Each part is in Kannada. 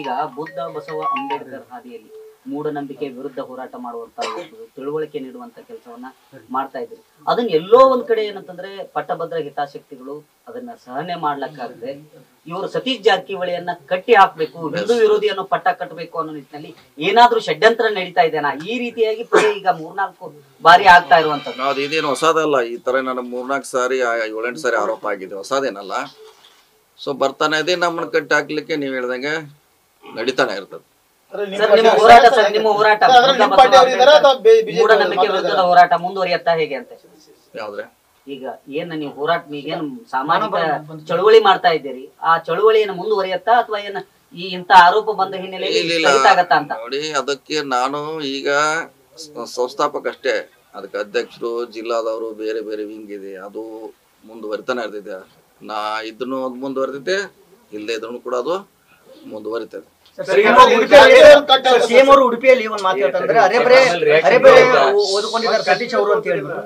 ಈಗ ಬುದ್ಧ, ಬಸವ ಅಂಬೇಡ್ಕರ್ ಹಾದಿಯಲ್ಲಿ ಮೂಢನಂಬಿಕೆ ವಿರುದ್ಧ ಹೋರಾಟ ಮಾಡುವಂತ ತಿಳುವಳಿಕೆ ನೀಡುವಂತ ಕೆಲಸವನ್ನ ಮಾಡ್ತಾ ಇದ್ರು. ಅದನ್ನ ಎಲ್ಲೋ ಒಂದ್ ಕಡೆ ಏನಂತಂದ್ರೆ ಪಟ್ಟಭದ್ರ ಹಿತಾಸಕ್ತಿಗಳು ಅದನ್ನ ಸಹನೆ ಮಾಡ್ಲಕ್ಕಾಗದೆ ಇವರು ಸತೀಶ್ ಜಾರಕಿಹೊಳಿಯನ್ನ ಕಟ್ಟಿ ಹಾಕ್ಬೇಕು, ಹಿಂದೂ ವಿರೋಧಿಯನ್ನು ಪಟ್ಟ ಕಟ್ಟಬೇಕು ಅನ್ನೋ ನಿಟ್ಟಿನಲ್ಲಿ ಏನಾದ್ರೂ ಷಡ್ಯಂತ್ರ ನಡೀತಾ ಇದೆನಾ ಈ ರೀತಿಯಾಗಿ ಈಗ ಮೂರ್ನಾಲ್ಕು ಬಾರಿ ಆಗ್ತಾ ಇರುವಂತದ್ದು. ಅದು ಇದೇನು ಹೊಸದಲ್ಲ, ಈ ತರ ನನ್ನ ಮೂರ್ನಾಲ್ಕು ಸಾರಿ ಏಳೆಂಟು ಸಾರಿ ಆರೋಪ ಆಗಿದೆ. ಹೊಸದೇನಲ್ಲ? ಸೊ ಬರ್ತಾನೆ ಇದೆ ನಮ್ಮನ್ನ ಕಟ್ಟಿ ಹಾಕ್ಲಿಕ್ಕೆ, ನೀವ್ ಹೇಳ್ದಂಗೆ ನಡೀತಾನೆ ಇರ್ತದೆ. ಸರ್ ನಿಮ್ಮ ಹೋರಾಟ ಮೂಢನಂಬಿಕೆ ವಿರುದ್ಧದ ಮುಂದುವರಿಯತ್ತಾ ಹೇಗೆ ಅಂತ ಯಾವ್ದ್ರೆ? ಈಗ ಏನ್ ನೀವು ಹೋರಾಟ ಈಗೇನ್ ಸಾಮಾನ್ಯ ಚಳುವಳಿ ಮಾಡ್ತಾ ಇದ್ದೀರಿ ಆ ಚಳುವಳಿಯನ್ನು ಮುಂದುವರಿಯತ್ತಾ ಅಥವಾ ಏನ್ ಈ ಇಂತ ಆರೋಪ ಬಂದ ಹಿನ್ನೆಲೆಯಲ್ಲಿ ನೋಡಿ ಅದಕ್ಕೆ ನಾನು ಈಗ ಸಂಸ್ಥಾಪಕ ಅಷ್ಟೇ ಅದಕ್ಕೆ ಅಧ್ಯಕ್ಷರು ಜಿಲ್ಲಾದವರು ಬೇರೆ ಬೇರೆ ವಿಂಗ್ ಇದೆ ಅದು ಮುಂದುವರಿತಾನೆ ಇರ್ತೈತೆ. ನಾ ಇದನ್ನು ಅದು ಮುಂದುವರಿತೈತೆ ಇಲ್ಲದೆ ಇದ್ರೂ ಕೂಡ ಅದು ಮುಂದುವರಿತದೆ ಸಿಎಂ ಅವರು ಉಡುಪಿಯಲ್ಲಿ ಒಂದ್ ಮಾತಾಡ್ತಾರೆ ಅರೆ ಬರೇ ಅರೆ ಬರೇ ಓದ್ಕೊಂಡಿದ್ದಾರೆ ಸತೀಶ್ ಅವರು ಅಂತ ಹೇಳ್ಬಿಟ್ಟು.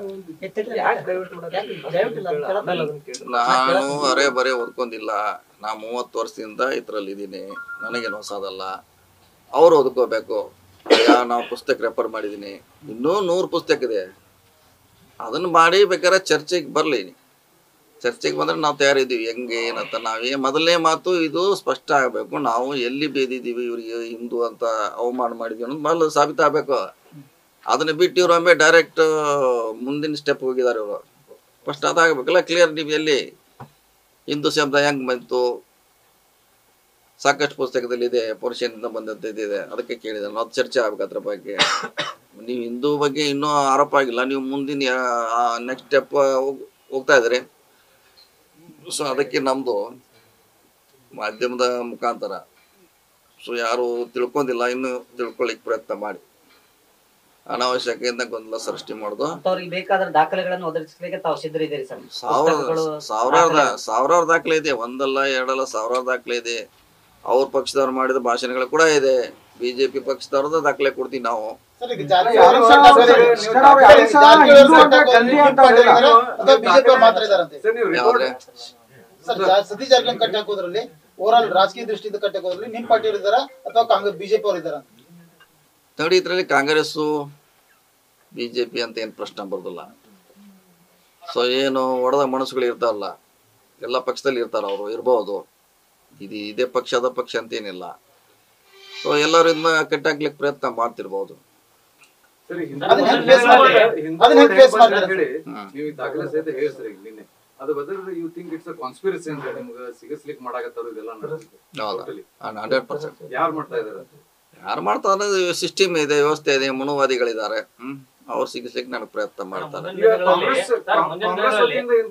ನಾನು ಅರೆ ಬರೇ ಓದ್ಕೊಂಡಿಲ್ಲ. ನಾ ಮೂವತ್ತು ವರ್ಷದಿಂದ ಇದ್ರಲ್ಲಿ ಇದ್ದೀನಿ. ನನಗೇನು ಹೊಸದಲ್ಲ ಅವ್ರು ಓದ್ಕೋಬೇಕು. ನಾವು ಪುಸ್ತಕ ರೆಫರ್ ಮಾಡಿದ್ದೀನಿ. ಇನ್ನೂ ನೂರು ಪುಸ್ತಕ ಇದೆ. ಅದನ್ನ ಮಾಡಿ ಬೇಕಾದ್ರೆ ಚರ್ಚೆಗೆ ಬರಲಿ. ಚರ್ಚೆಗೆ ಬಂದ್ರೆ ನಾವು ತಯಾರಿದ್ದೀವಿ. ಹೆಂಗೆ, ಏನಂತ ನಾವೇ ಮೊದಲನೇ ಮಾತು ಇದು ಸ್ಪಷ್ಟ ಆಗಬೇಕು. ನಾವು ಎಲ್ಲಿ ಬೇದಿದ್ದೀವಿ ಇವರಿಗೆ ಹಿಂದೂ ಅಂತ ಅವಮಾನ ಮಾಡಿದ್ವಿ ಅನ್ನೋದು ಮೊದಲು ಸಾಬೀತಾಗಬೇಕು ಅದನ್ನ ಬಿಟ್ಟು ಇವ್ರು ಒಮ್ಮೆ ಡೈರೆಕ್ಟ್ ಮುಂದಿನ ಸ್ಟೆಪ್ ಹೋಗಿದ್ದಾರೆ ಇವರು. ಫಸ್ಟ್ ಅದಾಗಬೇಕಲ್ಲ ಕ್ಲಿಯರ್ ನೀವು ಎಲ್ಲಿ? ಹಿಂದೂ ಶಬ್ದ ಹೆಂಗೆ ಬಂತು? ಸಾಕಷ್ಟು ಪುಸ್ತಕದಲ್ಲಿ ಇದೆ, ಪುರುಷನಿಂದ ಇದೆ ಅದಕ್ಕೆ ಕೇಳಿದೆ. ನಾವು ಚರ್ಚೆ ಆಗ್ಬೇಕು ಅದ್ರ ಬಗ್ಗೆ. ನೀವು ಹಿಂದೂ ಬಗ್ಗೆ ಇನ್ನೂ ಆರೋಪ ಆಗಿಲ್ಲ. ನೀವು ಮುಂದಿನ ನೆಕ್ಸ್ಟ್ ಸ್ಟೆಪ್ ಹೋಗ್ತಾ ಇದ್ರಿ ಸೊ ಅದಕ್ಕೆ ನಮ್ದು ಮಾಧ್ಯಮದ ಮುಖಾಂತರ ಸೊ ಯಾರು ತಿಳ್ಕೊಂಡಿಲ್ಲ ಇನ್ನು ತಿಳ್ಕೊಳ್ಳಿಕ್ ಪ್ರಯತ್ನ ಮಾಡಿ ಅನಾವಶ್ಯಕದಿಂದ ಗೊಂದಲ ಸೃಷ್ಟಿ ಮಾಡುದು ಅವ್ರಿಗೆ ಬೇಕಾದ್ರೆ ದಾಖಲೆಗಳನ್ನು ಒದಗಿಸಲಿಕ್ಕೆ ತಾವು ಸಿದ್ಧರಿದ್ದೀರಿ ಸರ್ ಸಾವಿರ ಪುಸ್ತಕಗಳು, ಸಾವಿರಾರು ದಾಖಲೆ. ಸಾವಿರಾರು ದಾಖಲೆ ಇದೆ ಒಂದಲ್ಲ ಎರಡಲ್ಲ ಸಾವಿರಾರು ದಾಖಲೆ ಇದೆ ಅವ್ರ ಪಕ್ಷದವ್ರು ಮಾಡಿದ ಭಾಷಣಗಳು ಕೂಡ ಇದೆ ಬಿಜೆಪಿ ಪಕ್ಷದವ್ರದ ದಾಖಲೆ ಕೊಡ್ತೀವಿ ನಾವು ಯಾವ್ದ್ರೆ ಸತೀಶ್ ಜಾರಕಿಹೊಳಿ ಕಟ್ಟಿ ಹಾಕೋದ್ರಲ್ಲಿ ಓವರ್ ರಾಜಕೀಯ ದೃಷ್ಟಿಯಿಂದ ಕಟ್ಟಿ ಹಾಕೋದ್ರಲ್ಲಿ ನಿಮ್ ಪಾರ್ಟಿ ಇದ್ದಾರ ಅಥವಾ ಕಾಂಗ್ರೆಸ್ ಬಿಜೆಪಿ ಅವರು ಇದ್ದಾರ? ನೋಡಿ ಇದರಲ್ಲಿ ಕಾಂಗ್ರೆಸ್ಸು ಬಿಜೆಪಿ ಅಂತ ಏನು ಪ್ರಶ್ನೆ ಬರೋದಿಲ್ಲ. ಸೊ ಏನು ಒಡೆದ ಮನಸ್ಸುಗಳು ಇರ್ತಾರಲ್ಲ ಎಲ್ಲ ಪಕ್ಷದಲ್ಲಿ ಇರ್ತಾರ ಅವರು ಇರ್ಬೋದು. ಇದು ಇದೇ ಪಕ್ಷ ಅದ ಪಕ್ಷ ಅಂತೇನಿಲ್ಲ ಸೊ ಎಲ್ಲರೂ ಇದನ್ನ ಕಟ್ಟಾಕ್ಲಿಕ್ಕೆ ಪ್ರಯತ್ನ ಮಾಡ್ತಿರ್ಬೋದು. ಸರಿ? ಹೇಳಿ? ನೀವು ದಾಖಲೆ ಸಹಿತ ಹೇಳ್ಸ್ರಿ ಈಗ ನಿನ್ನೆ. ಅದು whether you think it's a conspiracy ಅಂತ ನಿಮ್ಗೆ ಸಿಗಸ್ಲಿಕ್ಕೆ ಮಾಡಾಕತ್ತಾರ ಇದೆಲ್ಲ ಹಂಡ್ರೆಡ್ ಪರ್ಸೆಂಟ್ ಯಾರು ಮಾಡ್ತಾ ಇದಾರೆ? ಯಾರು ಮಾಡ್ತಾರೆ ಸಿಸ್ಟಮ್ ಇದೆ ವ್ಯವಸ್ಥೆ ಇದೆ ಮನುವಾದಿಗಳಿದ್ದಾರೆ. ಹ್ಮ್? ಅವ್ರು ಸಿಗಿಸ್ಲಿಕ್ಕೆ ನನಗೆ ಪ್ರಯತ್ನ ಮಾಡ್ತಾರೆ.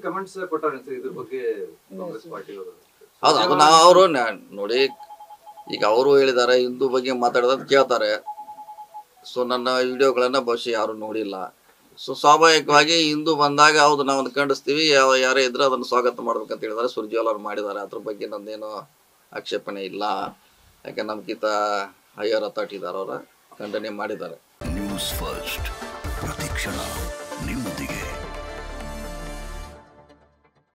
ಕಮೆಂಟ್ಸ್ ಕೊಟ್ಟಾರ ಇದ್ರ ಬಗ್ಗೆ ಕಾಂಗ್ರೆಸ್ ಪಾರ್ಟಿ ಅವರು ಹೌದು ಅದು ನಾವು ಅವರು ನೋಡಿ ಈಗ ಅವರು ಹೇಳಿದ್ದಾರೆ ಹಿಂದೂ ಬಗ್ಗೆ ಮಾತಾಡೋದಂತ ಕೇಳ್ತಾರೆ. ಸೊ ನನ್ನ ವಿಡಿಯೋಗಳನ್ನ ಬಹುಶಃ ಯಾರು ನೋಡಿಲ್ಲ. ಸೊ ಸ್ವಾಭಾವಿಕವಾಗಿ ಹಿಂದೂ ಬಂದಾಗ, ಹೌದು ನಾವು ಅದನ್ನ ಖಂಡಿಸ್ತೀವಿ. ಯಾವ, ಯಾರೇ ಇದ್ರೆ ಅದನ್ನು ಸ್ವಾಗತ ಮಾಡ್ಬೇಕಂತ ಹೇಳಿದಾರೆ ಸುರ್ಜಿವಾಲ್ ಅವ್ರು ಮಾಡಿದ್ದಾರೆ. ಅದ್ರ ಬಗ್ಗೆ ನಂದೇನು ಆಕ್ಷೇಪಣೆ ಇಲ್ಲ. ಯಾಕೆ ನಮ್ಗಿಂತ ಹೈಯರ್ ಅಥಾರಿಟಿ ಇದ್ದಾರೆ ಅವರ. ಖಂಡನೆ ಮಾಡಿದ್ದಾರೆ. ನ್ಯೂಸ್ ಫಸ್ಟ್ ಪ್ರತಿಕ್ಷಣ